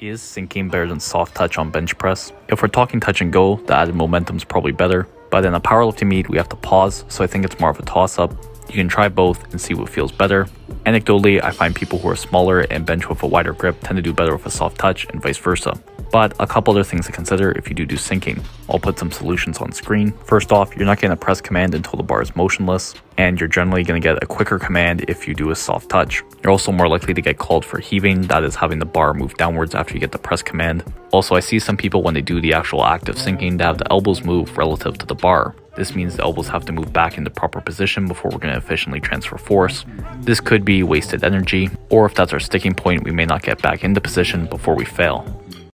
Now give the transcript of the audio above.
Is sinking better than soft touch on bench press? If we're talking touch and go, the added momentum is probably better. But in a powerlifting meet, we have to pause, so I think it's more of a toss up. You can try both and see what feels better. Anecdotally, I find people who are smaller and bench with a wider grip tend to do better with a soft touch and vice versa. But a couple other things to consider if you do do sinking. I'll put some solutions on screen. First off, you're not going to press command until the bar is motionless, and you're generally going to get a quicker command if you do a soft touch. You're also more likely to get called for heaving, that is having the bar move downwards after you get the press command. Also, I see some people when they do the actual act of sinking to have the elbows move relative to the bar. This means the elbows have to move back into proper position before we're going to efficiently transfer force. This could be wasted energy, or if that's our sticking point, we may not get back into position before we fail.